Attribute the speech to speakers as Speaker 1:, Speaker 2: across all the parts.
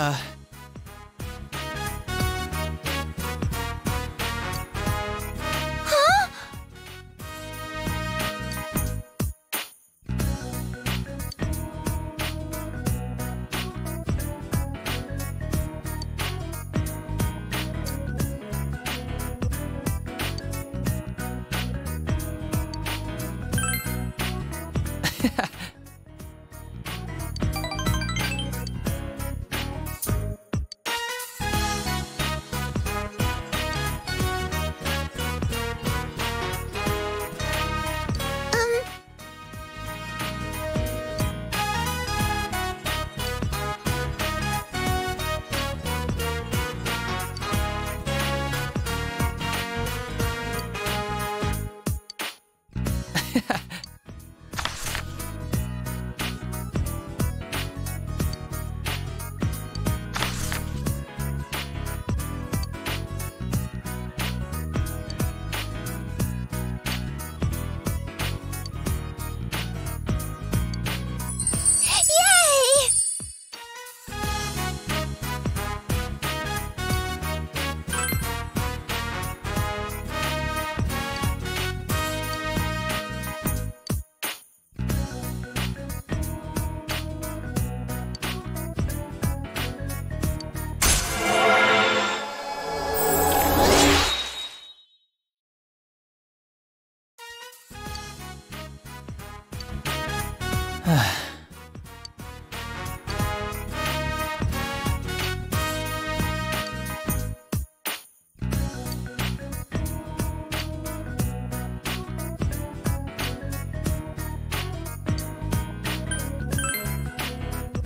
Speaker 1: Uh.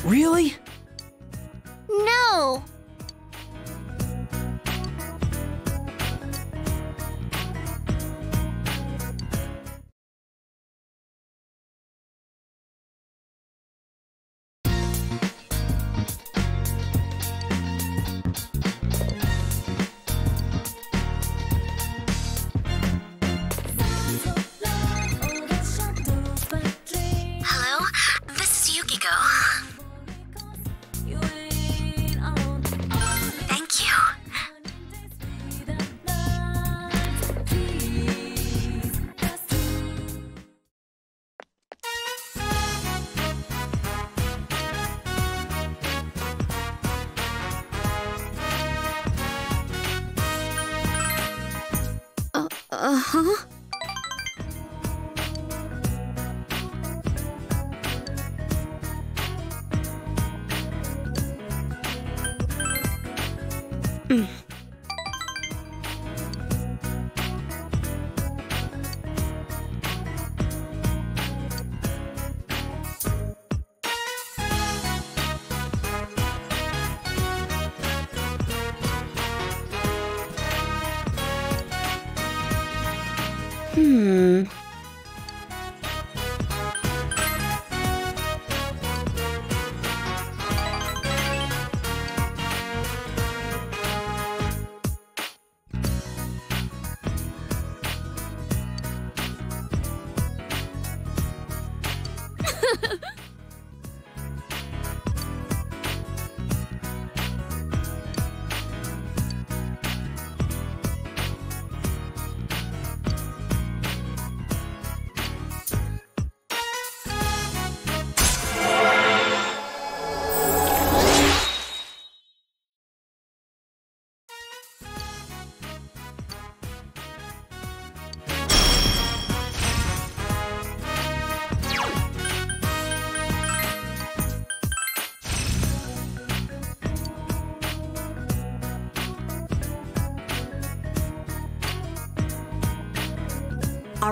Speaker 1: Really?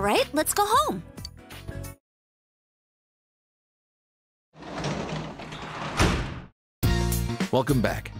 Speaker 2: All right, let's go home.
Speaker 1: Welcome back.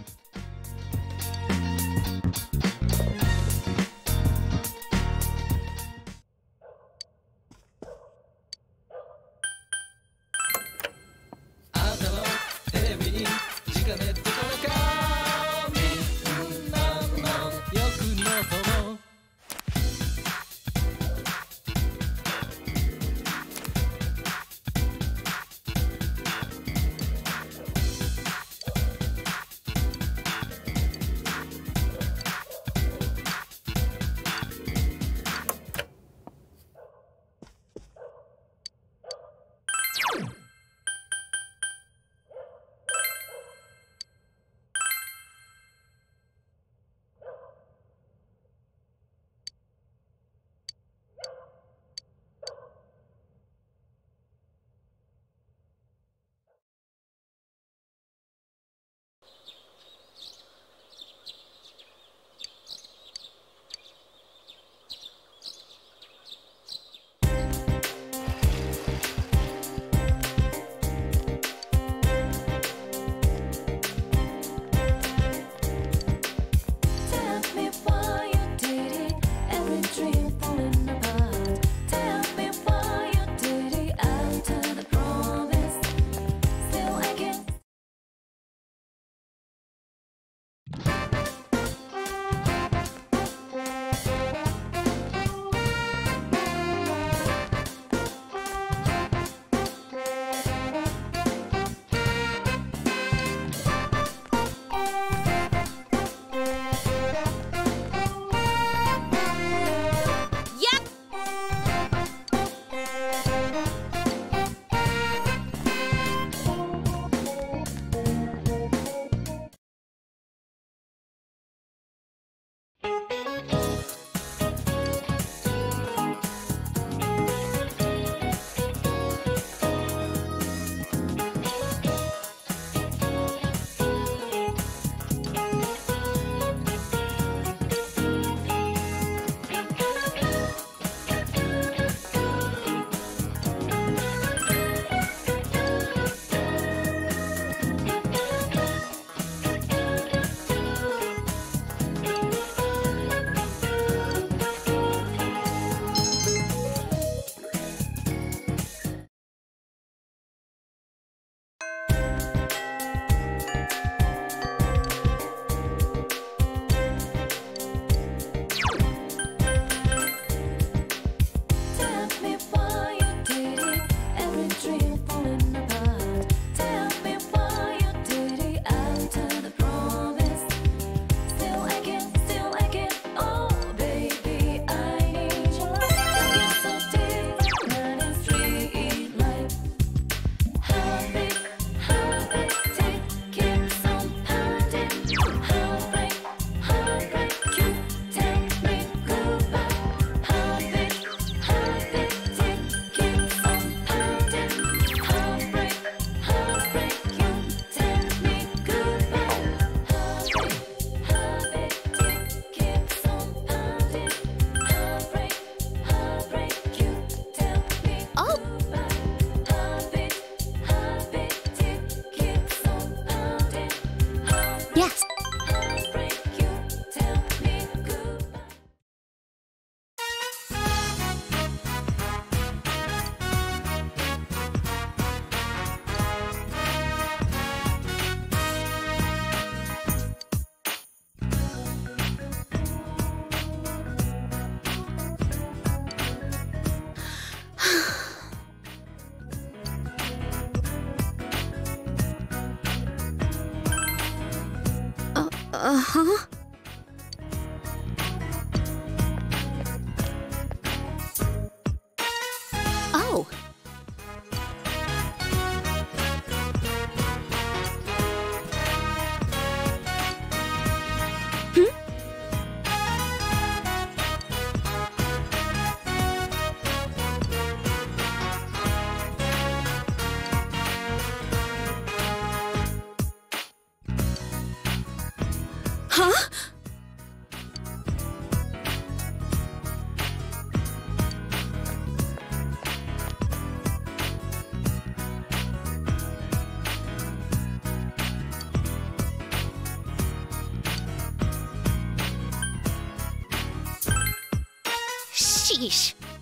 Speaker 2: Sheesh.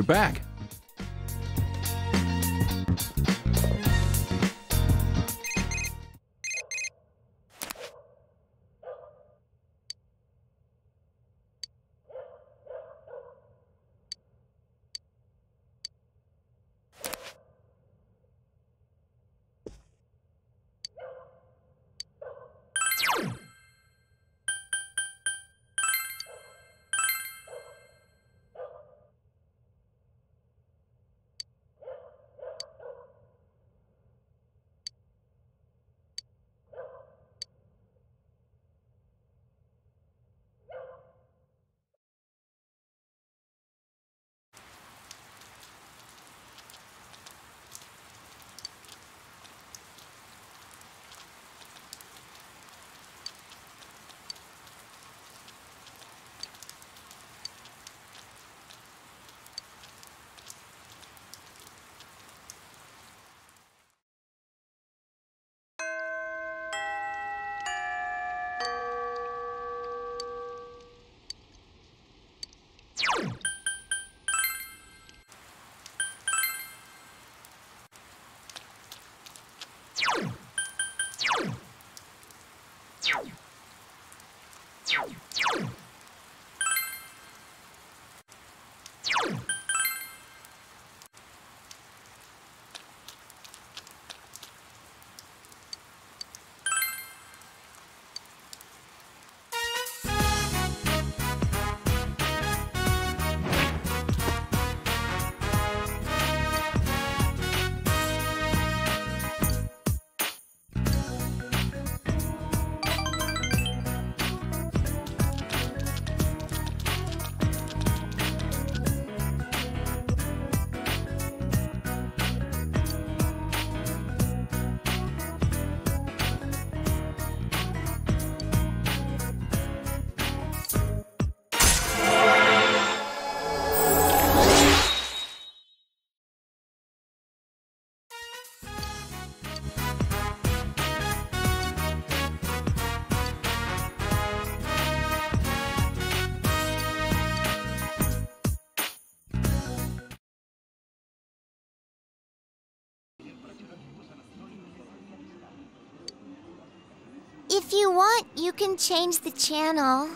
Speaker 3: You're back.
Speaker 4: If you want, you can change the channel.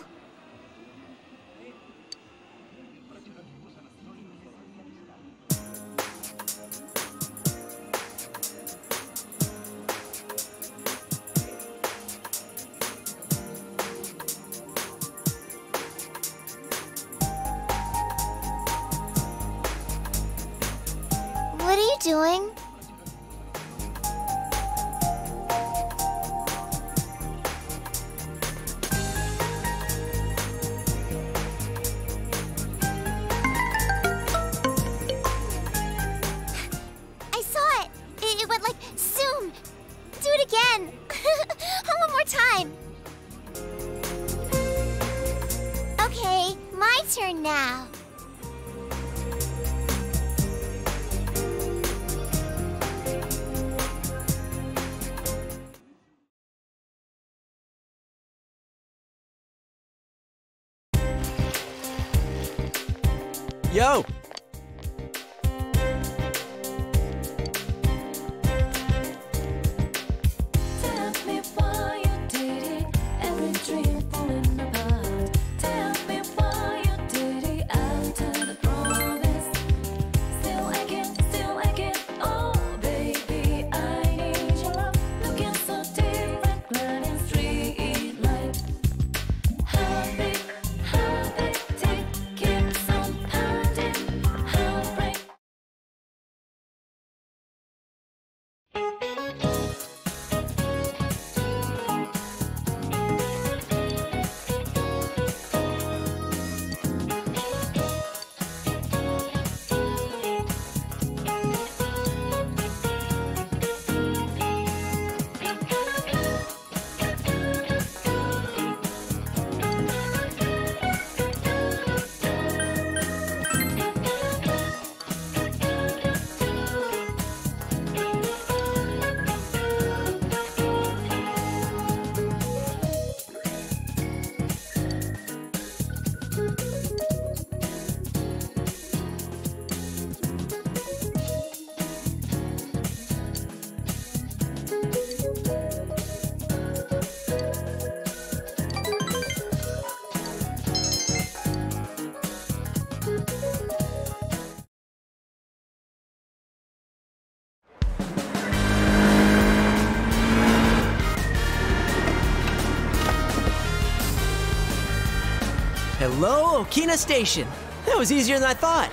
Speaker 5: Hello, Okina Station. That was easier than I thought.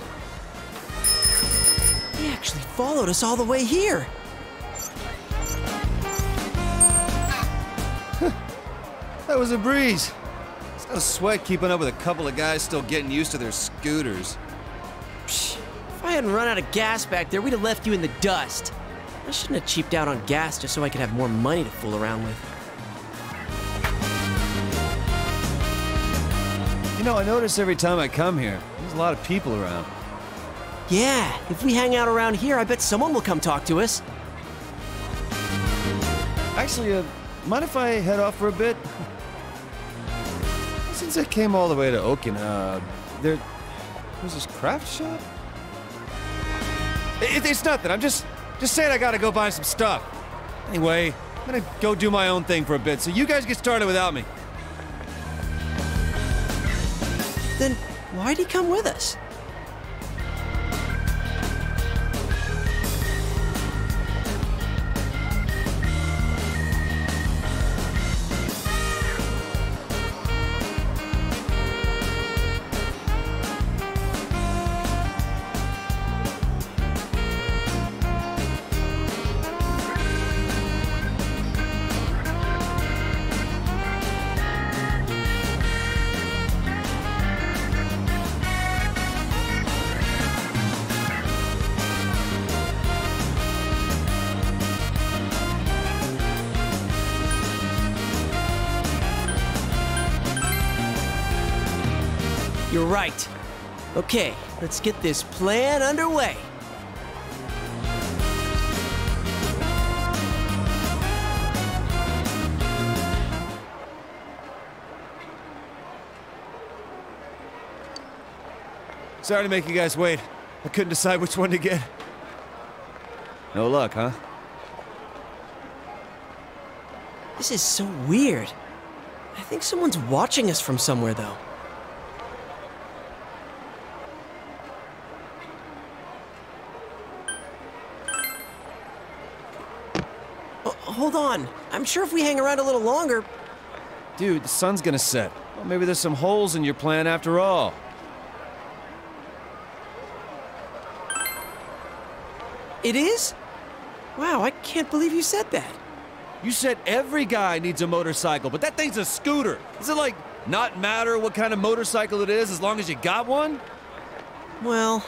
Speaker 5: They actually followed us all the way here.
Speaker 6: That was a breeze. It's no sweat keeping up with a couple of guys still getting used to their scooters.
Speaker 5: Psh, if I hadn't run out of gas back there, we'd have left you in the dust. I shouldn't have cheaped out on gas just so I could have more money to fool around with.
Speaker 6: You know, I notice every time I come here, there's a lot of people around.
Speaker 5: Yeah, if we hang out around here, I bet someone will come talk to us.
Speaker 6: Actually, uh, mind if I head off for a bit? Since I came all the way to Okina, uh, there was this craft shop? It, it's nothing. I'm just just saying I gotta go buy some stuff. Anyway, I'm gonna go do my own thing for a bit, so you guys get started without me.
Speaker 5: Then why'd he come with us? Okay, let's get this plan underway.
Speaker 6: Sorry to make you guys wait. I couldn't decide which one to get. No luck, huh?
Speaker 5: This is so weird. I think someone's watching us from somewhere, though. Hold on. I'm sure if we hang around a little longer.
Speaker 6: Dude, the sun's gonna set. Well, maybe there's some holes in your plan after all.
Speaker 5: It is? Wow, I can't believe you said that.
Speaker 6: You said every guy needs a motorcycle, but that thing's a scooter. Does it like not matter what kind of motorcycle it is as long as you got one?
Speaker 5: Well,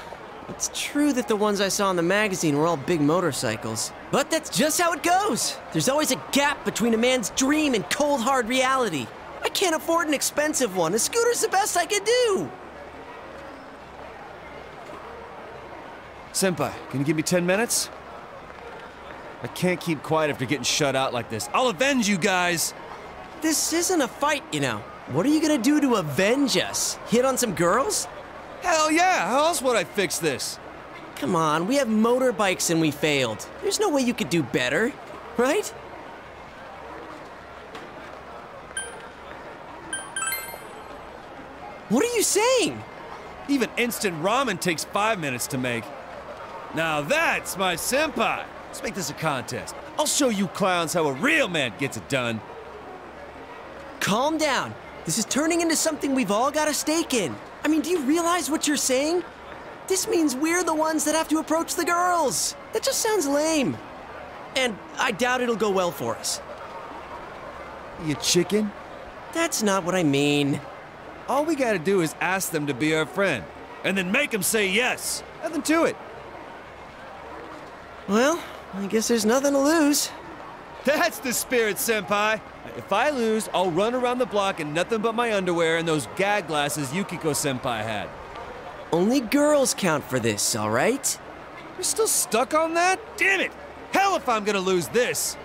Speaker 5: it's true that the ones I saw in the magazine were all big motorcycles. But that's just how it goes. There's always a gap between a man's dream and cold hard reality. I can't afford an expensive one. A scooter's the best I can do.
Speaker 6: Senpai, can you give me 10 minutes? I can't keep quiet after getting shut out like this. I'll avenge you guys!
Speaker 5: This isn't a fight, you know. What are you gonna do to avenge us? Hit on some girls?
Speaker 6: Hell yeah! How else would I fix this?
Speaker 5: Come on, we have motorbikes and we failed. There's no way you could do better, right? What are you saying?
Speaker 6: Even instant ramen takes five minutes to make. Now that's my senpai! Let's make this a contest. I'll show you clowns how a real man gets it done.
Speaker 5: Calm down. This is turning into something we've all got a stake in. I mean, do you realize what you're saying? This means we're the ones that have to approach the girls. That just sounds lame. And I doubt it'll go well for us.
Speaker 6: You chicken?
Speaker 5: That's not what I mean.
Speaker 6: All we gotta do is ask them to be our friend, and then make them say yes. Nothing to it.
Speaker 5: Well, I guess there's nothing to lose.
Speaker 6: That's the spirit, Senpai. If I lose, I'll run around the block in nothing but my underwear and those gag glasses Yukiko Senpai had.
Speaker 5: Only girls count for this, all right?
Speaker 6: You're still stuck on that? Damn it! Hell if I'm gonna lose this!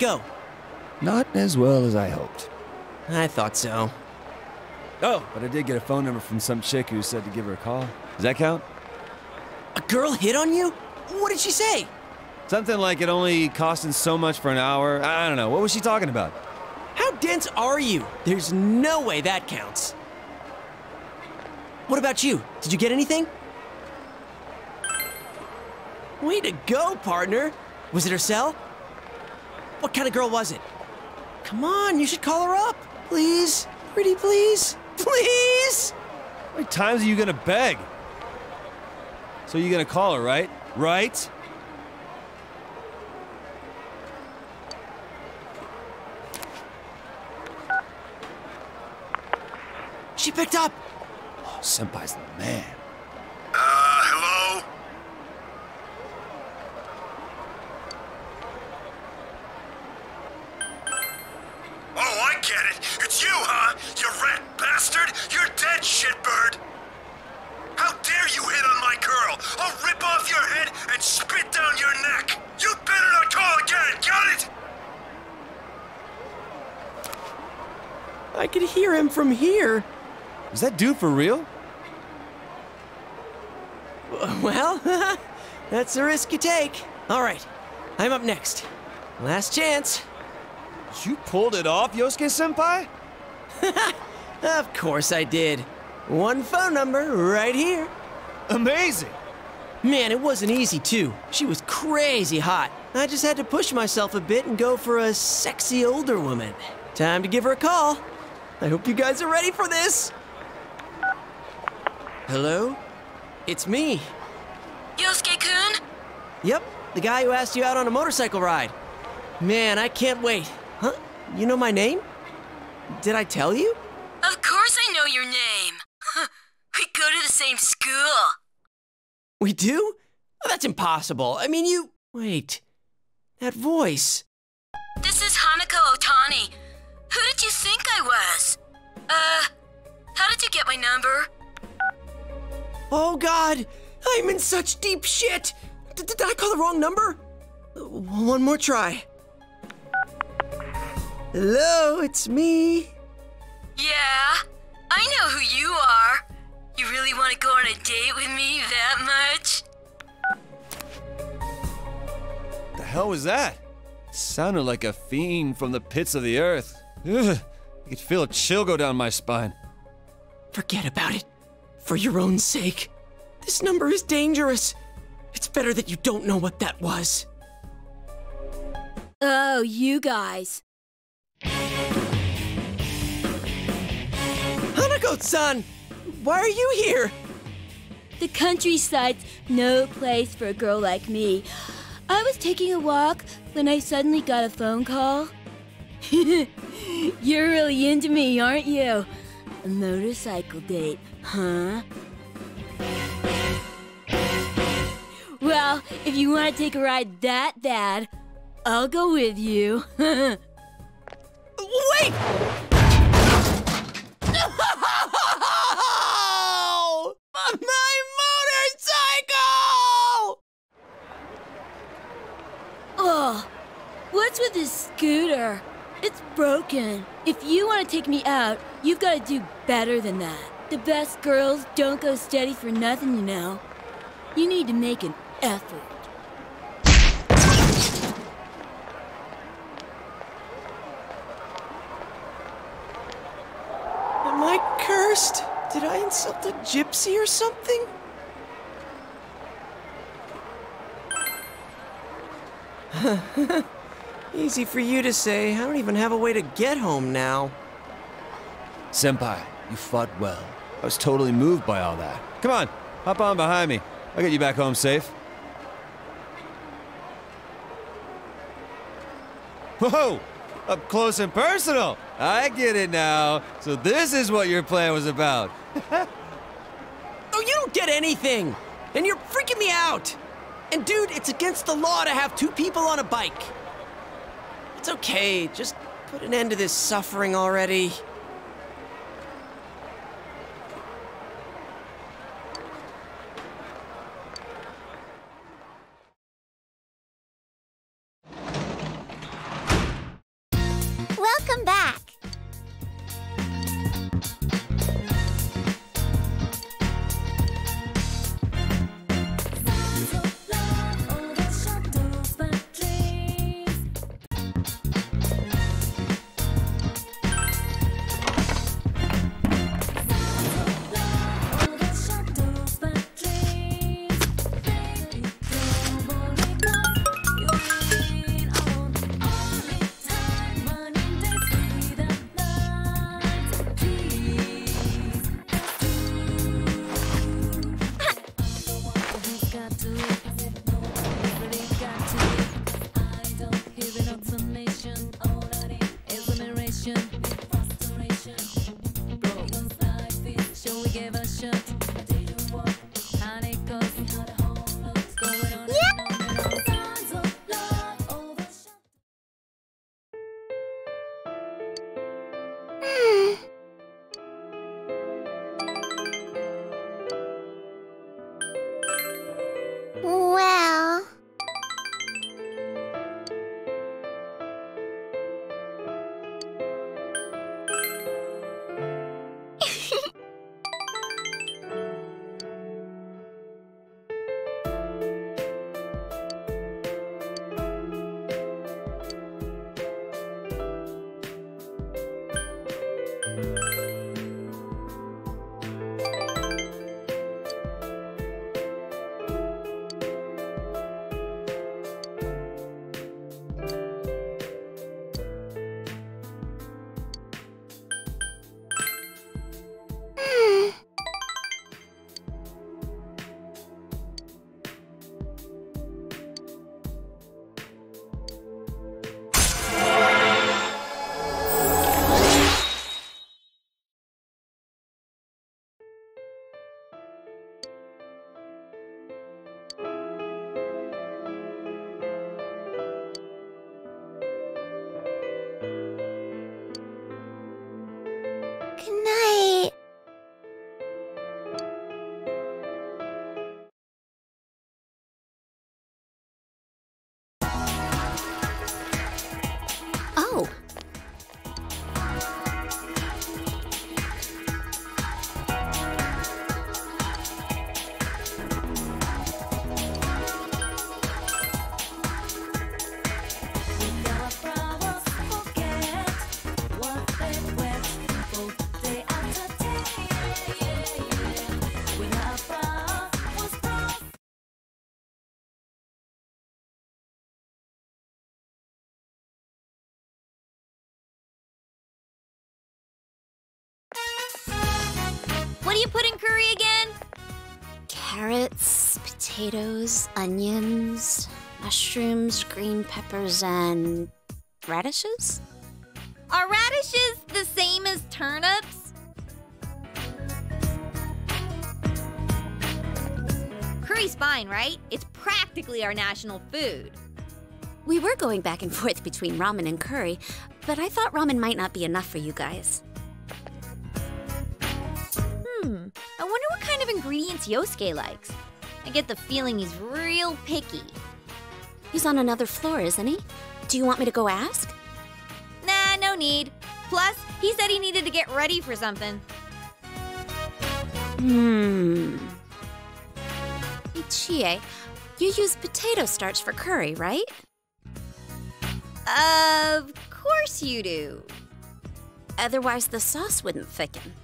Speaker 5: Go?
Speaker 6: Not as well as I hoped.
Speaker 5: I thought so.
Speaker 6: Oh, but I did get a phone number from some chick who said to give her a call. Does that count?
Speaker 5: A girl hit on you? What did she say?
Speaker 6: Something like it only costing so much for an hour. I don't know. What was she talking about?
Speaker 5: How dense are you? There's no way that counts. What about you? Did you get anything? Way to go, partner. Was it her cell? What kind of girl was it? Come on, you should call her up. Please. Pretty please. Please!
Speaker 6: How many times are you gonna beg? So you're gonna call her, right? Right?
Speaker 5: She picked up.
Speaker 6: Oh, Senpai's the man.
Speaker 7: Head and spit down your neck! You better not call again, got it?
Speaker 5: I could hear him from here.
Speaker 6: Is that dude for real?
Speaker 5: Well, that's the risk you take. All right, I'm up next. Last chance.
Speaker 6: You pulled it off, Yosuke Senpai?
Speaker 5: Of course I did. One phone number right here.
Speaker 6: Amazing!
Speaker 5: Man, it wasn't easy, too. She was crazy hot. I just had to push myself a bit and go for a sexy older woman. Time to give her a call. I hope you guys are ready for this. Hello? It's me.
Speaker 8: Yosuke-kun?
Speaker 5: Yep, the guy who asked you out on a motorcycle ride. Man, I can't wait. Huh? You know my name? Did I tell you?
Speaker 8: Of course I know your name. we go to the same school.
Speaker 5: We do? Oh, that's impossible. I mean, you. Wait. That voice.
Speaker 8: This is Hanako Otani. Who did you think I was? Uh, how did you get my number?
Speaker 5: Oh, God. I'm in such deep shit. D- did I call the wrong number? One more try. Hello, it's me.
Speaker 8: Yeah, I know who you are. You really want to go on a date with me that much?
Speaker 6: The hell was that? sounded like a fiend from the pits of the earth. Ugh, I could feel a chill go down my spine.
Speaker 5: Forget about it. For your own sake. This number is dangerous. It's better that you don't know what that was.
Speaker 8: Oh, you guys.
Speaker 5: Hanako-san! Why are you here?
Speaker 9: The countryside's no place for a girl like me. I was taking a walk when I suddenly got a phone call. You're really into me, aren't you? A motorcycle date, huh? Well, if you want to take a ride that bad, I'll go with you.
Speaker 5: Wait! No! My motorcycle!
Speaker 9: Oh, what's with this scooter? It's broken. If you want to take me out, you've got to do better than that. The best girls don't go steady for nothing, you know. You need to make an effort.
Speaker 5: Am I cursed? Did I insult a gypsy or something? Easy for you to say. I don't even have a way to get home now.
Speaker 6: Senpai, you fought well. I was totally moved by all that. Come on, hop on behind me. I'll get you back home safe. Whoa! Up close and personal! I get it now. So this is what your plan was about.
Speaker 5: Oh, you don't get anything! And you're freaking me out! And dude, it's against the law to have two people on a bike. It's okay, just put an end to this suffering already.
Speaker 2: Potatoes, onions, mushrooms, green peppers, and radishes?
Speaker 10: Are radishes the same as turnips? Curry's fine, right? It's practically our national food.
Speaker 2: We were going back and forth between ramen and curry, but I thought ramen might not be enough for you guys.
Speaker 10: Hmm. I wonder what kind of ingredients Yosuke likes. I get the feeling he's real picky.
Speaker 2: He's on another floor, isn't he? Do you want me to go ask?
Speaker 10: Nah, no need. Plus, he said he needed to get ready for something.
Speaker 2: Hmm. Hey, Chie, you use potato starch for curry, right?
Speaker 10: Of course you do.
Speaker 2: Otherwise, the sauce wouldn't thicken.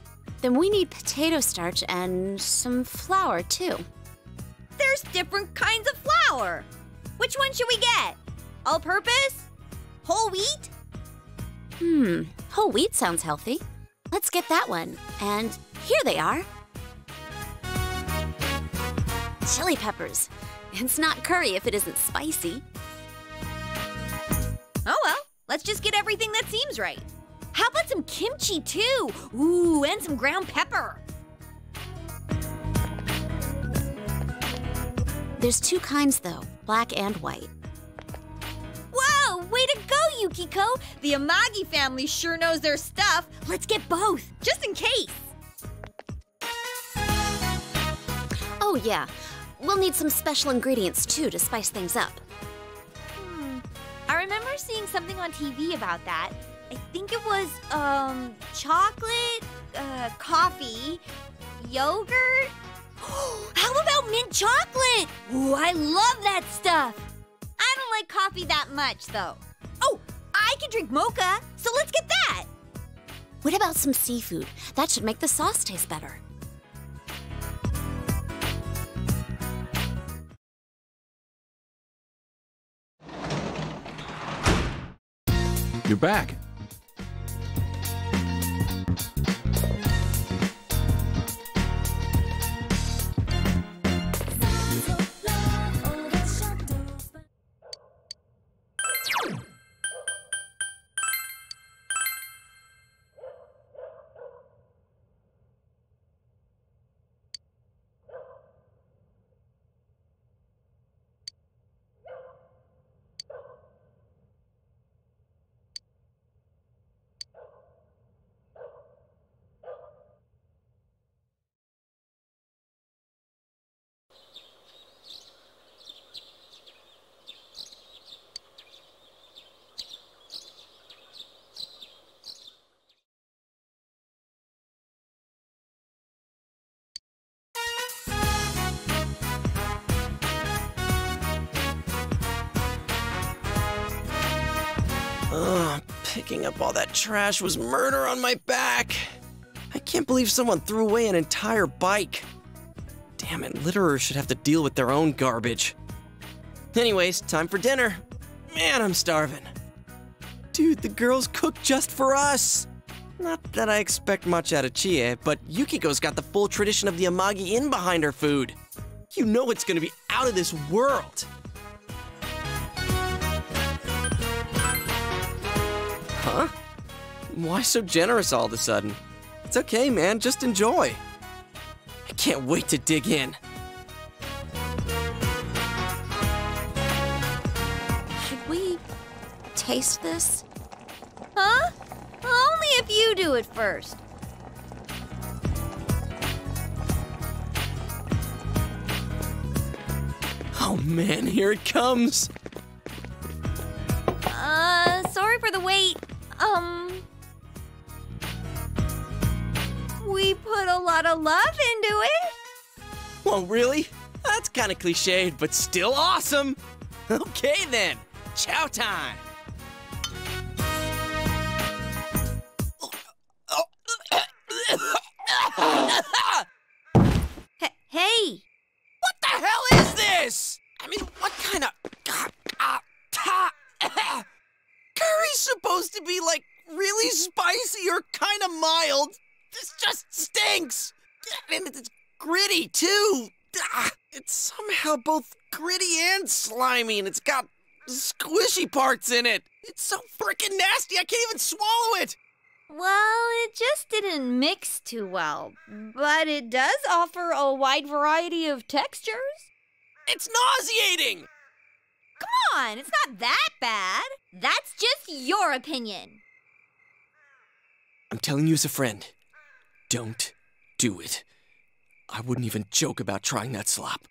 Speaker 2: Then we need potato starch and some flour, too.
Speaker 10: There's different kinds of flour. Which one should we get? All purpose? Whole wheat?
Speaker 2: Hmm, whole wheat sounds healthy. Let's get that one. And here they are. Chili peppers. It's not curry if it isn't spicy.
Speaker 10: Oh well, let's just get everything that seems right. How about some kimchi too? Ooh, and some ground pepper.
Speaker 2: There's two kinds, though black and white.
Speaker 10: Whoa, way to go, Yukiko! The Amagi family sure knows their stuff. Let's get both, just in case.
Speaker 2: Oh, yeah. We'll need some special ingredients, too, to spice things up.
Speaker 10: Hmm. I remember seeing something on TV about that. I think it was, um, chocolate, uh, coffee, yogurt. How about mint chocolate? Ooh, I love that stuff. I don't like coffee that much, though. Oh, I can drink mocha, so let's get that.
Speaker 2: What about some seafood? That should make the sauce taste better.
Speaker 3: You're back.
Speaker 5: Picking up all that trash was murder on my back. I can't believe someone threw away an entire bike. Damn it, litterers should have to deal with their own garbage. Anyways, time for dinner. Man, I'm starving. Dude, the girls cooked just for us. Not that I expect much out of Chie, but Yukiko's got the full tradition of the Amagi Inn behind her food. You know it's gonna be out of this world. Huh? Why so generous all of a sudden? It's okay, man, just enjoy. I can't wait to dig in.
Speaker 2: Should we taste this?
Speaker 10: Huh? Only if you do it first.
Speaker 5: Oh man, here it comes.
Speaker 10: Uh, sorry for the wait. Um. We put a lot of love into it.
Speaker 5: Well, really? That's kind of cliched, but still awesome. Okay then, chow time.
Speaker 10: Hey,
Speaker 5: What the hell is this? I mean, what kind of curry's supposed to be like really spicy or kind of mild? This just stinks, and it's gritty too. Ah, It's somehow both gritty and slimy, and it's got squishy parts in it. It's so freaking nasty. I can't even swallow it.
Speaker 10: well, it just didn't mix too well, but it does offer a wide variety of textures.
Speaker 5: It's nauseating.
Speaker 10: Come on, it's not that bad. That's just your opinion.
Speaker 5: I'm telling you as a friend, don't do it. I wouldn't even joke about trying that slop.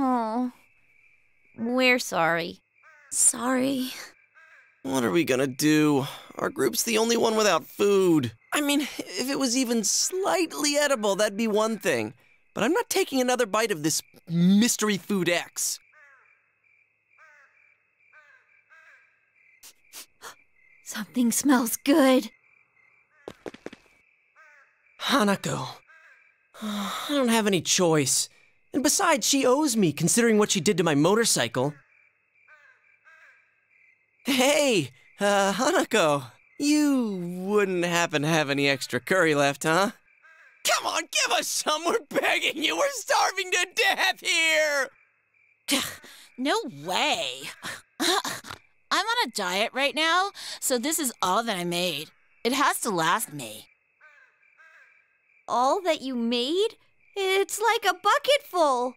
Speaker 10: Oh, we're sorry.
Speaker 2: Sorry.
Speaker 5: What are we gonna do? Our group's the only one without food. I mean, if it was even slightly edible, that'd be one thing. But I'm not taking another bite of this mystery food X.
Speaker 10: Something smells good.
Speaker 5: Hanako. I don't have any choice. And besides, she owes me, considering what she did to my motorcycle. Hey, uh, Hanako. You wouldn't happen to have any extra curry left, huh? Come on, give us some! We're begging you! We're starving to death here!
Speaker 11: No way. I'm on a diet right now, so this is all that I made. It has to last me.
Speaker 10: All that you made? It's like a bucket full.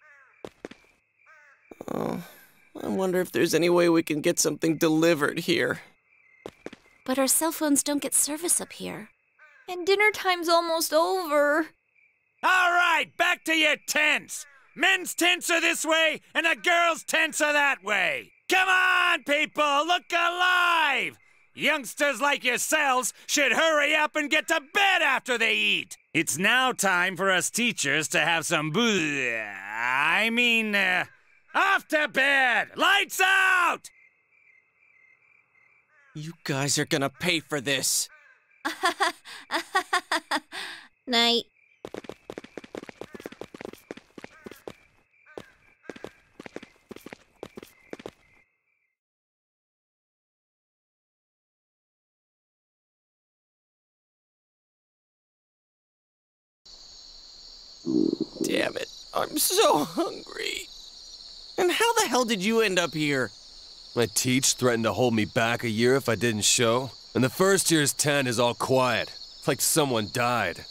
Speaker 5: Oh, I wonder if there's any way we can get something delivered here.
Speaker 2: But our cell phones don't get service up here.
Speaker 10: And dinner time's almost over.
Speaker 12: All right, back to your tents. Men's tents are this way, and the girls' tents are that way. Come on, people, look alive! Youngsters like yourselves should hurry up and get to bed after they eat. It's now time for us teachers to have some boo. I mean, uh, off to bed! Lights out!
Speaker 5: You guys are gonna pay for this.
Speaker 10: Night.
Speaker 5: Damn it, I'm so hungry. And how the hell did you end up here?
Speaker 12: My teach threatened to hold me back a year if I didn't show, and the first year's tent is all quiet, like someone died.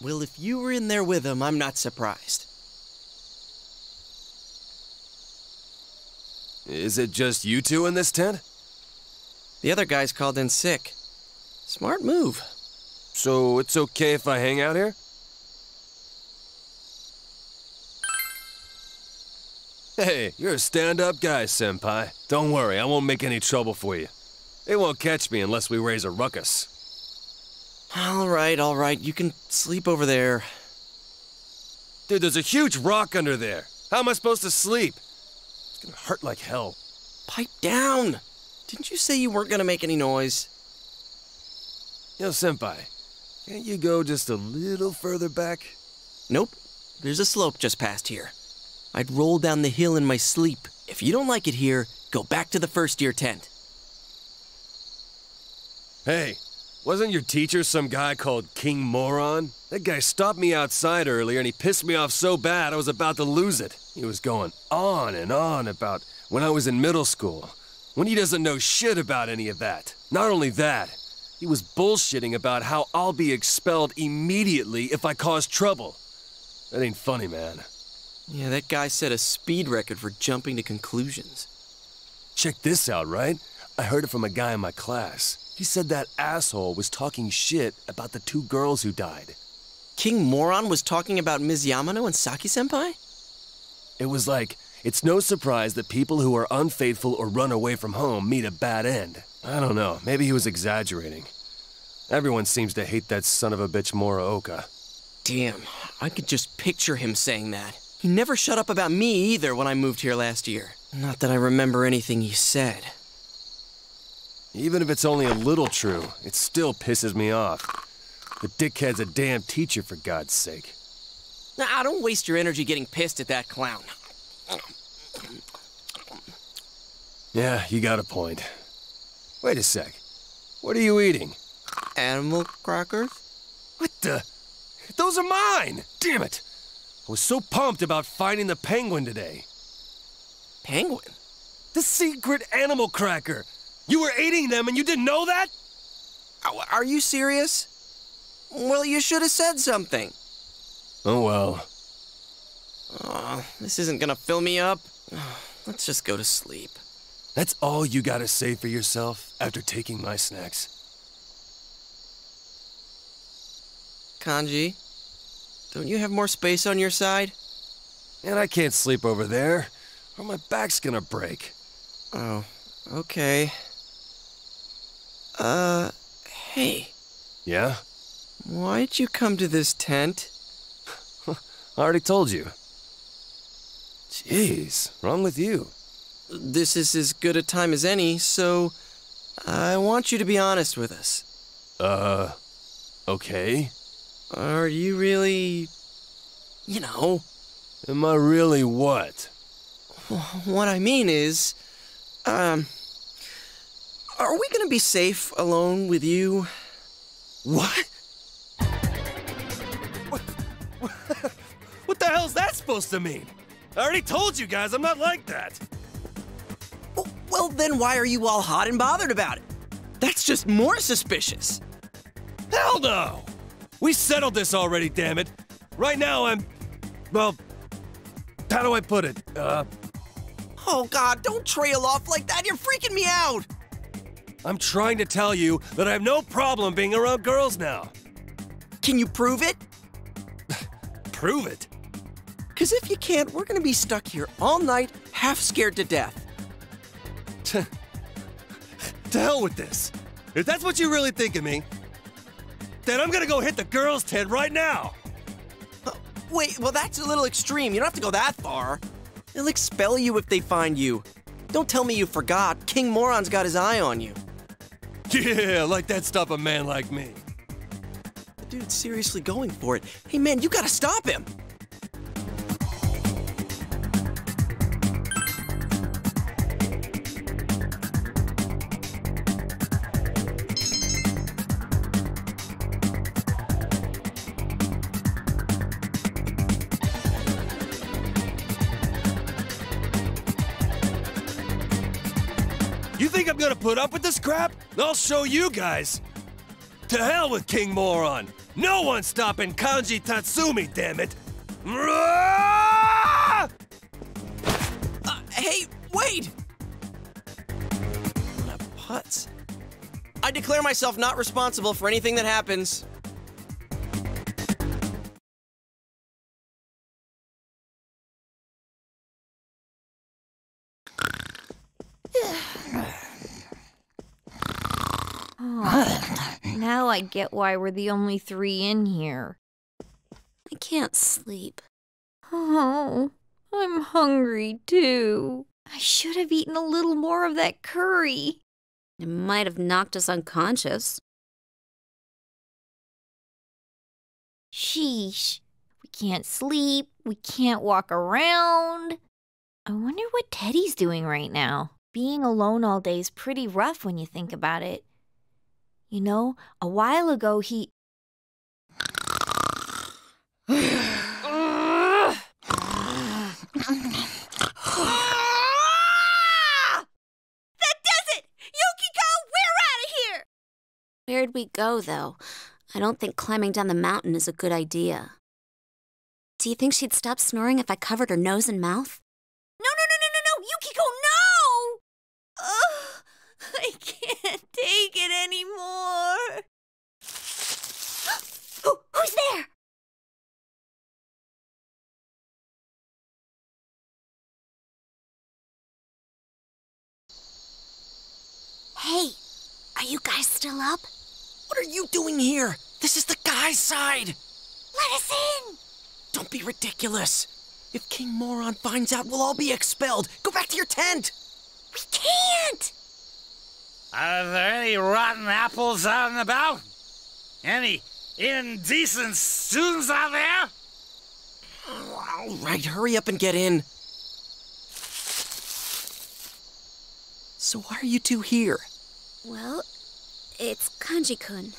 Speaker 5: Well, if you were in there with him, I'm not surprised.
Speaker 6: Is it just you two in this tent?
Speaker 5: The other guy's called in sick. Smart move.
Speaker 6: So it's okay if I hang out here? Hey, you're a stand-up guy, Senpai. Don't worry, I won't make any trouble for you. They won't catch me unless we raise a ruckus.
Speaker 5: All right, all right. You can sleep over there.
Speaker 6: Dude, there's a huge rock under there. How am I supposed to sleep? It's gonna hurt like hell.
Speaker 5: Pipe down. Didn't you say you weren't gonna make any noise?
Speaker 6: Yo, Senpai, can't you go just a little further back?
Speaker 5: Nope. There's a slope just past here. I'd roll down the hill in my sleep. If you don't like it here, go back to the first year tent.
Speaker 6: Hey, wasn't your teacher some guy called King Moron? That guy stopped me outside earlier and he pissed me off so bad I was about to lose it. He was going on and on about when I was in middle school, when he doesn't know shit about any of that. Not only that, he was bullshitting about how I'll be expelled immediately if I cause trouble. That ain't funny, man.
Speaker 5: Yeah, that guy set a speed record for jumping to conclusions.
Speaker 6: Check this out, right? I heard it from a guy in my class. He said that asshole was talking shit about the two girls who died.
Speaker 5: King Moron was talking about Ms. Yamano and Saki Senpai?
Speaker 6: It was like, it's no surprise that people who are unfaithful or run away from home meet a bad end. I don't know, maybe he was exaggerating. Everyone seems to hate that son of a bitch Morooka.
Speaker 5: Damn, I could just picture him saying that. He never shut up about me either when I moved here last year. Not that I remember anything he said.
Speaker 6: Even if it's only a little true, it still pisses me off. The dickhead's a damn teacher, for God's sake.
Speaker 5: Nah, don't waste your energy getting pissed at that clown.
Speaker 6: Yeah, you got a point. Wait a sec. What are you eating?
Speaker 5: Animal crackers?
Speaker 6: What the? Those are mine! Damn it! I was so pumped about finding the penguin today.
Speaker 5: Penguin?
Speaker 6: The secret animal cracker! You were eating them and you didn't know that?
Speaker 5: Oh, Are you serious? Well, you should have said something.
Speaker 6: Oh well.
Speaker 5: Aw, this isn't gonna fill me up. Let's just go to sleep.
Speaker 6: That's all you gotta say for yourself after taking my snacks.
Speaker 5: Kanji, don't you have more space on your side?
Speaker 6: And I can't sleep over there, or my back's gonna break.
Speaker 5: Oh, okay. Uh, hey,
Speaker 6: Yeah?
Speaker 5: why'd you come to this tent?
Speaker 6: I already told you. Jeez, wrong with you?
Speaker 5: This is as good a time as any, so I want you to be honest with us.
Speaker 6: Uh, okay.
Speaker 5: Are you really. You know,
Speaker 6: Am I really what?
Speaker 5: what I mean is. Um. Are we gonna be safe alone with you?
Speaker 6: What? What the hell's that supposed to mean? I already told you guys I'm not like that.
Speaker 5: Well, then why are you all hot and bothered about it? That's just more suspicious.
Speaker 6: Hell no! We settled this already, damn it. Right now I'm. Well. How do I put it? Uh.
Speaker 5: Oh, God, don't trail off like that. You're freaking me out.
Speaker 6: I'm trying to tell you that I have no problem being around girls now.
Speaker 5: Can you prove it?
Speaker 6: Prove it.
Speaker 5: Because if you can't, we're gonna be stuck here all night, half scared to death.
Speaker 6: To hell with this. If that's what you really think of me, then I'm gonna go hit the girls' tent right now.
Speaker 5: Uh, wait, well, that's a little extreme. You don't have to go that far. They'll expel you if they find you. Don't tell me you forgot. King Moron's got his eye on you.
Speaker 6: Yeah, like that stop a man like me.
Speaker 5: The dude's seriously going for it. Hey, man, you gotta stop him.
Speaker 6: Put up with this crap? I'll show you guys. To hell with King Moron. No one's stopping Kanji Tatsumi, damn it!
Speaker 5: Uh, hey, wait! What a putz. I declare myself not responsible for anything that happens.
Speaker 10: Oh, now I get why we're the only three in here.
Speaker 2: I can't sleep.
Speaker 10: Oh, I'm hungry too. I should have eaten a little more of that curry.
Speaker 2: It might have knocked us unconscious.
Speaker 10: Sheesh. We can't sleep. We can't walk around. I wonder what Teddy's doing right now. Being alone all day is pretty rough when you think about it. You know, a while ago he.
Speaker 9: That does it! Yukiko, we're out of here!
Speaker 2: Where'd we go, though? I don't think climbing down the mountain is a good idea. Do you think she'd stop snoring if I covered her nose and mouth?
Speaker 10: No, no, no, no, no, no! Yukiko, no! Ugh, I can't take it anymore.
Speaker 2: Who, who's there? Hey, are you guys still up?
Speaker 5: What are you doing here? This is the guy's side.
Speaker 2: Let us in!
Speaker 5: Don't be ridiculous. If King Moron finds out, we'll all be expelled. Go back to your tent.
Speaker 2: We can't!
Speaker 12: Are there any rotten apples out and about? Any indecent students out there?
Speaker 5: All right, hurry up and get in. So why are you two here?
Speaker 2: Well, it's Kanji kun.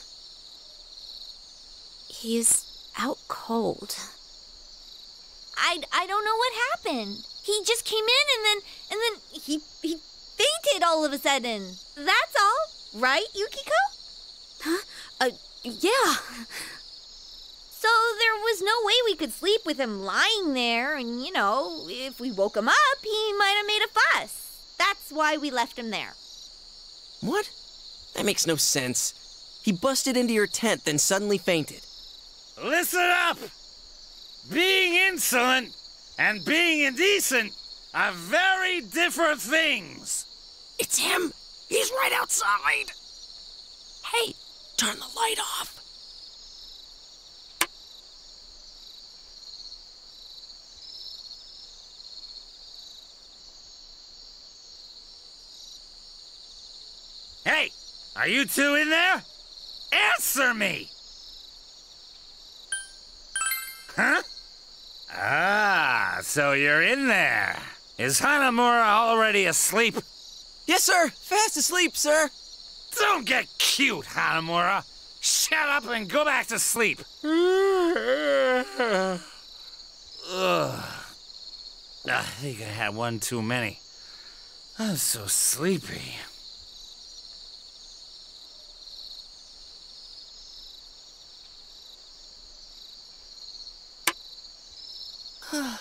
Speaker 2: He's out cold.
Speaker 10: I, I don't know what happened. He just came in and then and then he he fainted all of a sudden. That's all, right, Yukiko?
Speaker 2: Huh? Uh, yeah.
Speaker 10: So there was no way we could sleep with him lying there, and you know, if we woke him up, he might have made a fuss. That's why we left him there.
Speaker 5: What? That makes no sense. He busted into your tent, then suddenly fainted.
Speaker 12: Listen up! Being insolent and being indecent are very different things.
Speaker 5: It's him! He's right outside! Hey, turn the light off.
Speaker 12: Hey, are you two in there? Answer me! Huh? Ah, so you're in there. Is Hanamura already asleep?
Speaker 5: Yes, sir. Fast asleep, sir.
Speaker 12: Don't get cute, Hanamura. Shut up and go back to sleep. Ugh. I think I had one too many. I'm so sleepy.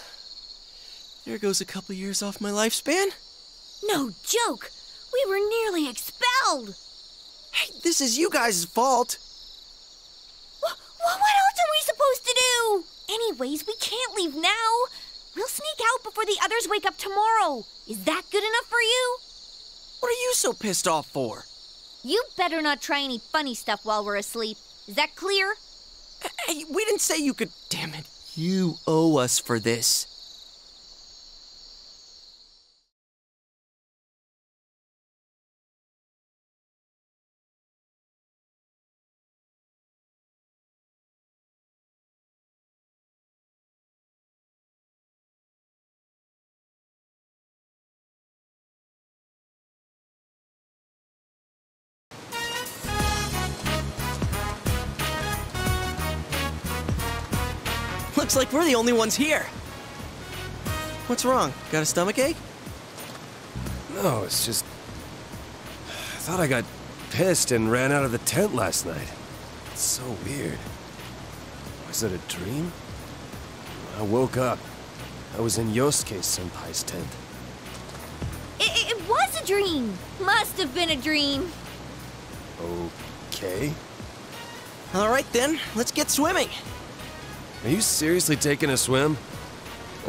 Speaker 5: There goes a couple years off my lifespan.
Speaker 10: No joke. We were nearly expelled.
Speaker 5: Hey, this is you guys' fault.
Speaker 10: What, what else are we supposed to do? Anyways, we can't leave now. We'll sneak out before the others wake up tomorrow. Is that good enough for you?
Speaker 5: What are you so pissed off for?
Speaker 10: You better not try any funny stuff while we're asleep. Is that clear?
Speaker 5: Hey, we didn't say you could. Damn it. You owe us for this. Like we're the only ones here. What's wrong? Got a stomach ache?
Speaker 6: No, it's just. I thought I got pissed and ran out of the tent last night. It's so weird. Was it a dream? I woke up. I was in Yosuke Senpai's tent.
Speaker 10: It, it, it was a dream. Must have been a dream.
Speaker 6: Okay.
Speaker 5: All right then, let's get swimming.
Speaker 6: Are you seriously taking a swim?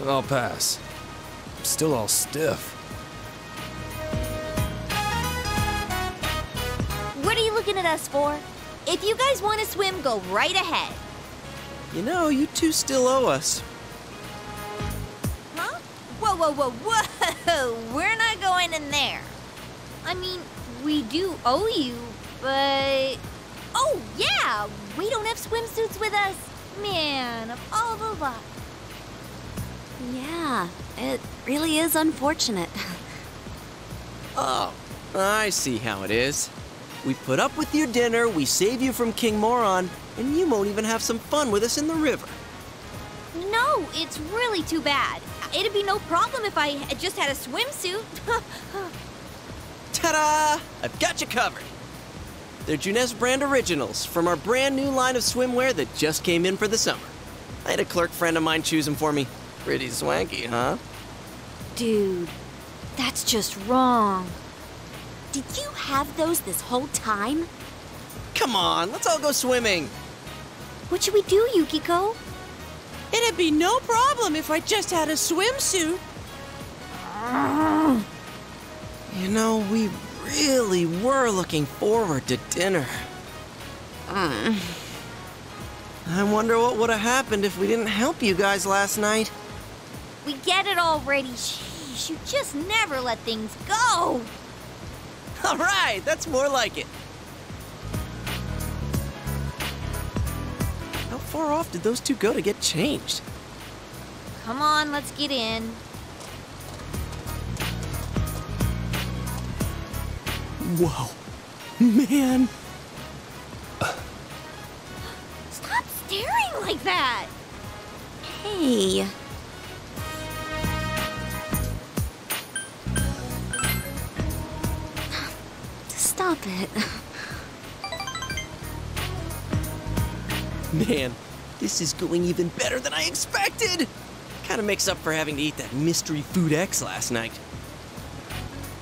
Speaker 6: I'll pass. I'm still all stiff.
Speaker 10: What are you looking at us for? If you guys want to swim, go right ahead.
Speaker 5: You know, you two still owe us.
Speaker 10: Huh? Whoa, whoa, whoa, whoa! We're not going in there. I mean, we do owe you, but. Oh, yeah! We don't have swimsuits with us. Man, of all the luck.
Speaker 2: Yeah, it really is unfortunate.
Speaker 5: Oh, I see how it is. We put up with your dinner, we save you from King Moron, and you won't even have some fun with us in the river.
Speaker 10: No, it's really too bad. It'd be no problem if I had just had a swimsuit.
Speaker 5: Ta-da! I've got you covered. They're Junes brand originals from our brand new line of swimwear that just came in for the summer. I had a clerk friend of mine choose them for me. Pretty swanky, huh?
Speaker 10: Dude, that's just wrong.
Speaker 2: Did you have those this whole time?
Speaker 5: Come on, let's all go swimming.
Speaker 10: What should we do, Yukiko?
Speaker 13: It'd be no problem if I just had a swimsuit.
Speaker 5: You know, we really were looking forward to dinner.
Speaker 2: Mm.
Speaker 5: I wonder what would have happened if we didn't help you guys last night.
Speaker 10: We get it already. Sheesh, you just never let things go.
Speaker 5: All right, that's more like it. How far off did those two go to get changed?
Speaker 10: Come on, let's get in.
Speaker 5: Whoa. Man.
Speaker 10: Stop staring like that.
Speaker 2: Hey. Stop it.
Speaker 5: Man, this is going even better than I expected. Kind of makes up for having to eat that mystery food X last night.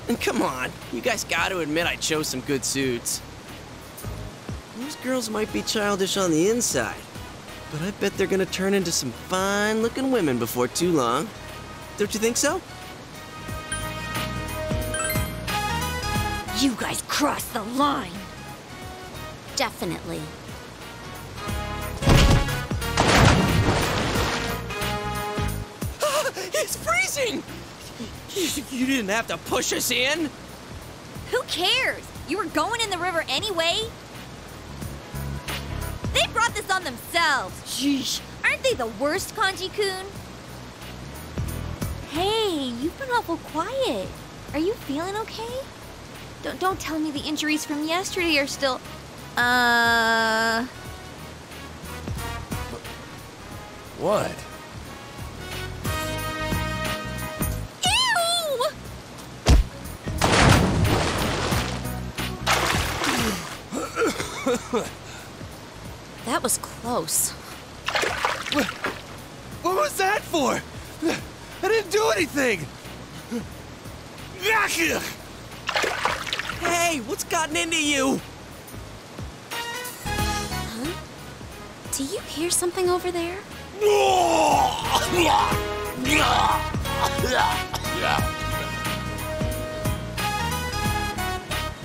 Speaker 5: And come on, you guys got to admit I chose some good suits. Those girls might be childish on the inside, but I bet they're gonna turn into some fine looking women before too long. Don't you think so?
Speaker 10: You guys crossed the line.
Speaker 2: Definitely.
Speaker 5: it's freezing! You, you didn't have to push us in.
Speaker 10: Who cares? You were going in the river anyway. They brought this on themselves. Sheesh. Aren't they the worst, Kanji-kun? Hey, you've been awful quiet. Are you feeling okay? Don't don't tell me the injuries from yesterday are still uh
Speaker 6: What?
Speaker 2: That was close.
Speaker 6: What was that for? I didn't do anything!
Speaker 5: Hey, what's gotten into you?
Speaker 2: Huh? Do you hear something over there?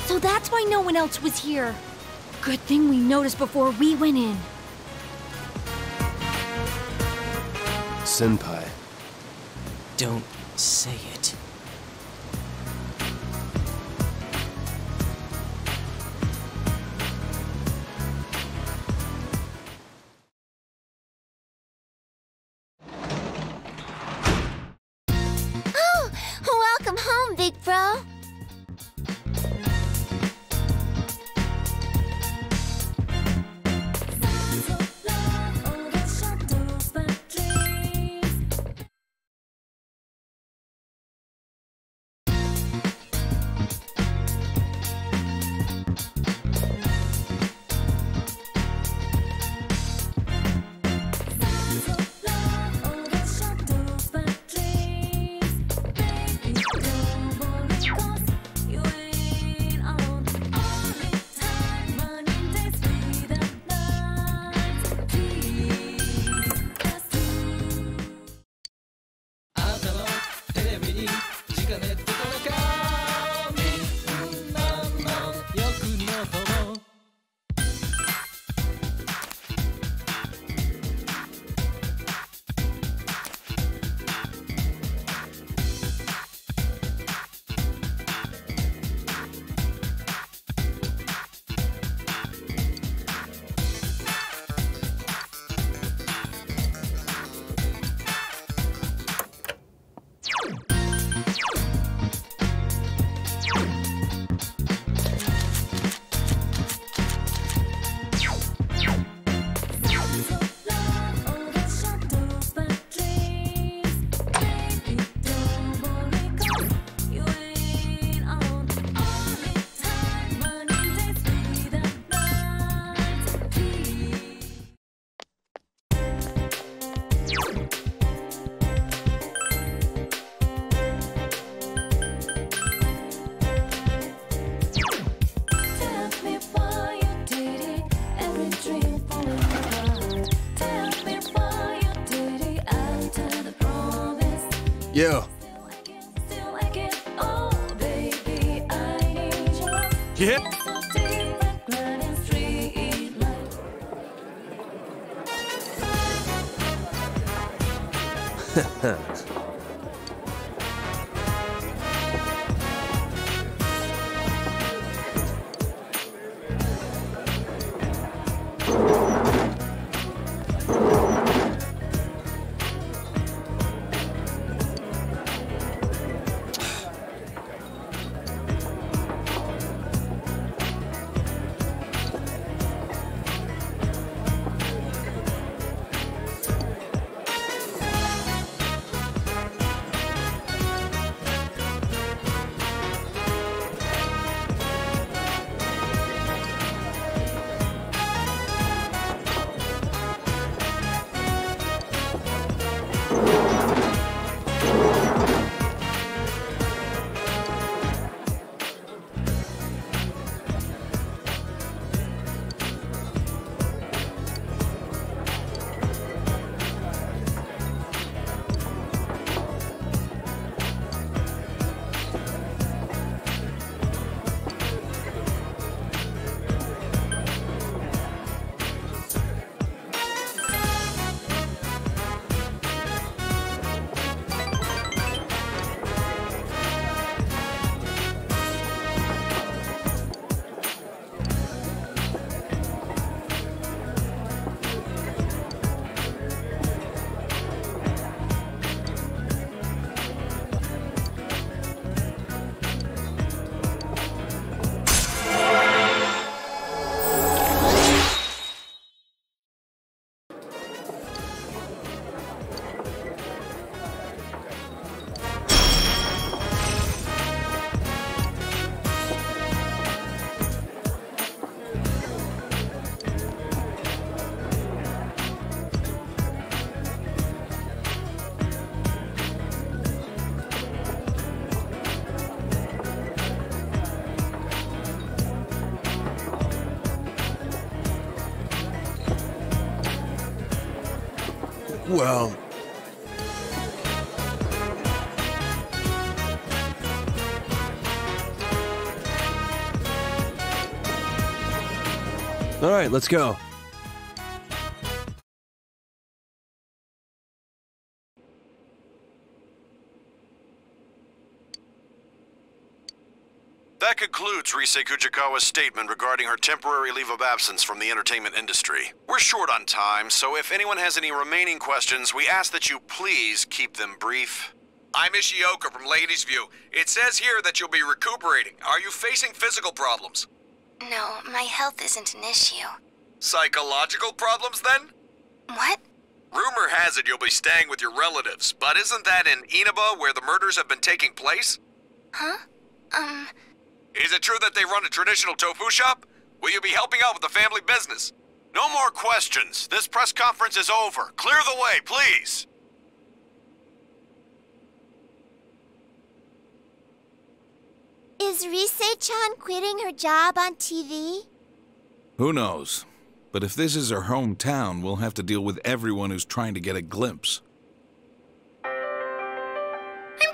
Speaker 10: So that's why no one else was here. Good thing we noticed before we went in.
Speaker 6: Senpai.
Speaker 5: Don't say it.
Speaker 10: Oh, welcome home, big bro.
Speaker 1: Right, let's go.
Speaker 14: That concludes Rise Kujikawa's statement regarding her temporary leave of absence from the entertainment industry. We're short on time, so if anyone has any remaining questions, we ask that you please keep them brief.
Speaker 7: I'm Ishioka from Ladies View. It says here that you'll be recuperating. Are you facing physical problems?
Speaker 4: No, my health isn't an issue.
Speaker 7: Psychological problems then?
Speaker 4: What?
Speaker 7: Rumor has it you'll be staying with your relatives, but isn't that in Inaba where the murders have been taking place?
Speaker 4: Huh? Um,
Speaker 7: Is it true that they run a traditional tofu shop? Will you be helping out with the family business?
Speaker 14: No more questions. This press conference is over. Clear the way, please.
Speaker 10: Is Rise-chan quitting her job on TV?
Speaker 3: Who knows? But if this is her hometown, we'll have to deal with everyone who's trying to get a glimpse.
Speaker 4: I'm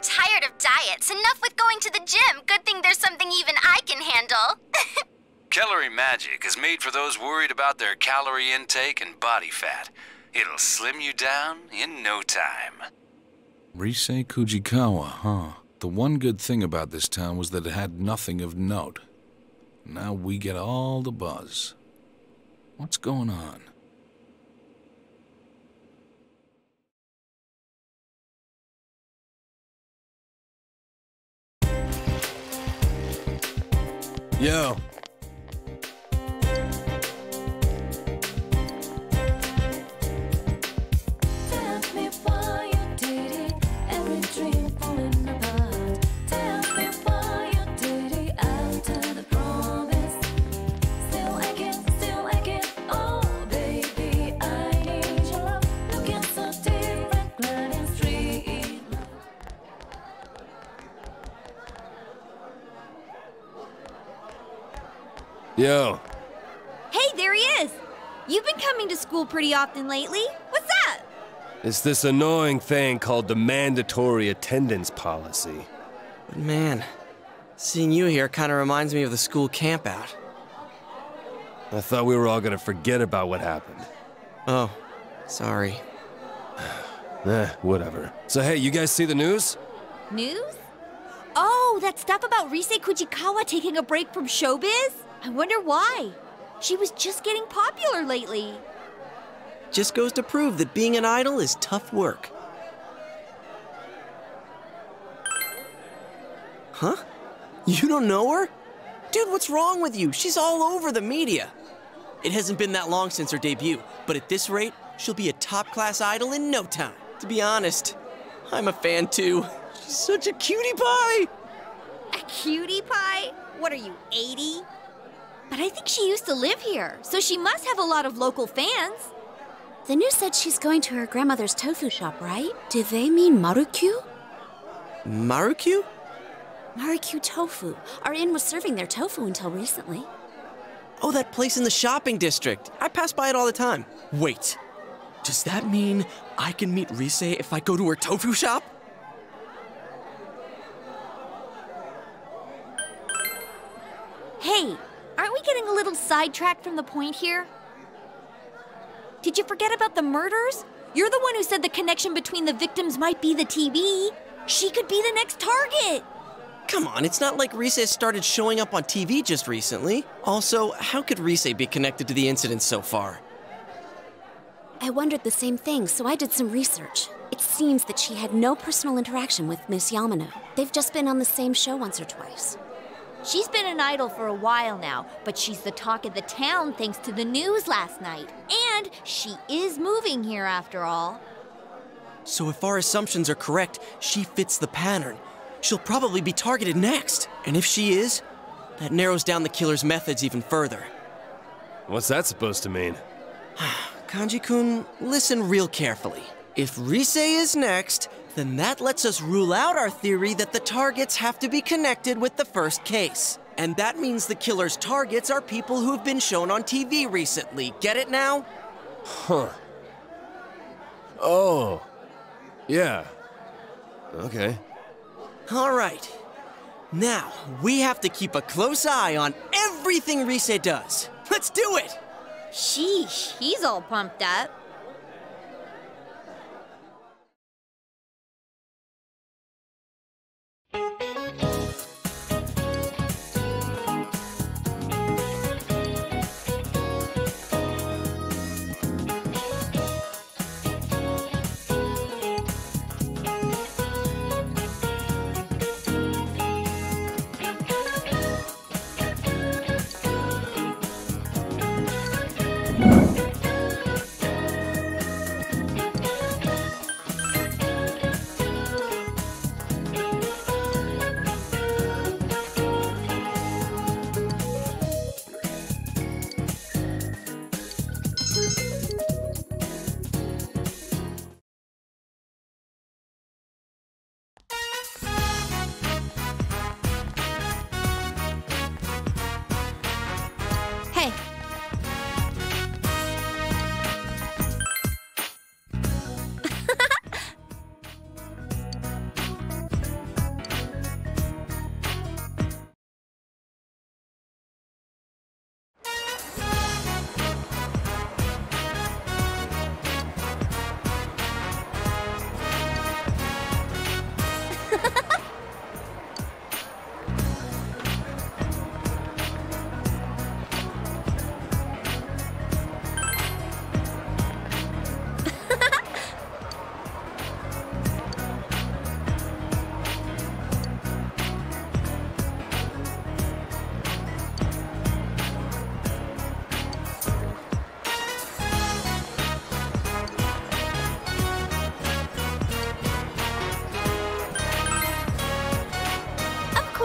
Speaker 4: tired of diets. Enough with going to the gym. Good thing there's something even I can handle.
Speaker 15: Calorie Magic is made for those worried about their calorie intake and body fat. It'll slim you down in no time.
Speaker 3: Rise Kujikawa, huh? The one good thing about this town was that it had nothing of note. Now we get all the buzz. What's going on?
Speaker 1: Yo. Yo.
Speaker 10: Hey, there he is. You've been coming to school pretty often lately. What's up?
Speaker 6: It's this annoying thing called the mandatory attendance policy.
Speaker 5: But man, seeing you here kind of reminds me of the school campout.
Speaker 6: I thought we were all gonna forget about what happened.
Speaker 5: Oh, sorry.
Speaker 6: Eh, whatever. So hey, you guys see the news?
Speaker 10: News? Oh, that stuff about Rise Kujikawa taking a break from showbiz? I wonder why. She was just getting popular lately.
Speaker 5: Just goes to prove that being an idol is tough work. Huh? You don't know her? Dude, what's wrong with you? She's all over the media. It hasn't been that long since her debut, but at this rate, she'll be a top class idol in no time. To be honest, I'm a fan too. She's such a cutie pie!
Speaker 10: A cutie pie? What are you, 80? But I think she used to live here, so she must have a lot of local fans.
Speaker 2: The news said she's going to her grandmother's tofu shop, right? Do they mean Marukyu?
Speaker 5: Marukyu?
Speaker 2: Marukyu Tofu. Our inn was serving their tofu until recently.
Speaker 5: Oh, that place in the shopping district. I pass by it all the time. Wait, does that mean I can meet Rise if I go to her tofu shop?
Speaker 10: Hey, aren't we getting a little sidetracked from the point here? Did you forget about the murders? You're the one who said the connection between the victims might be the TV. She could be the next target.
Speaker 5: Come on, it's not like Rise started showing up on TV just recently. Also, how could Rise be connected to the incident so far?
Speaker 2: I wondered the same thing, so I did some research. It seems that she had no personal interaction with Miss Yamano. They've just been on the same show once or twice.
Speaker 10: She's been an idol for a while now, but she's the talk of the town thanks to the news last night. And she is moving here after all.
Speaker 5: So if our assumptions are correct, she fits the pattern. She'll probably be targeted next. And if she is, that narrows down the killer's methods even further.
Speaker 6: What's that supposed to mean?
Speaker 5: Kanji-kun, listen real carefully. If Rise is next, then that lets us rule out our theory that the targets have to be connected with the first case. And that means the killer's targets are people who've been shown on TV recently. Get it now?
Speaker 6: Huh. Oh. Yeah. Okay.
Speaker 5: All right. Now, we have to keep a close eye on everything Rise does. Let's do it!
Speaker 10: Sheesh, he's all pumped up.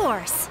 Speaker 1: course.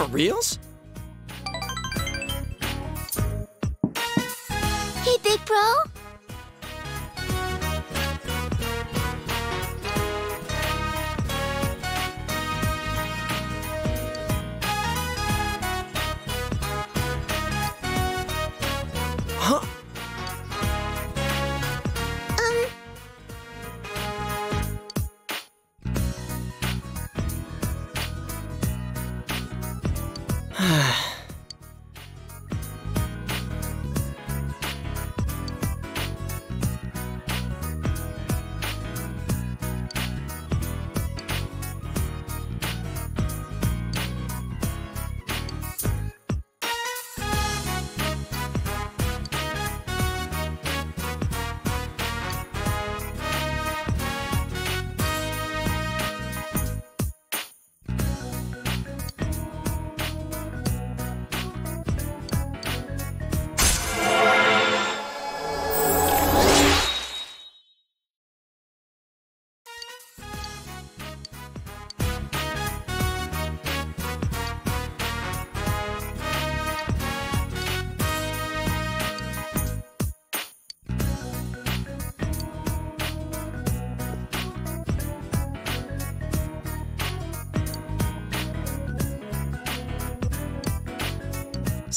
Speaker 5: For reals?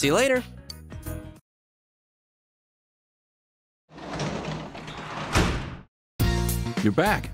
Speaker 5: See you later.
Speaker 3: You're back.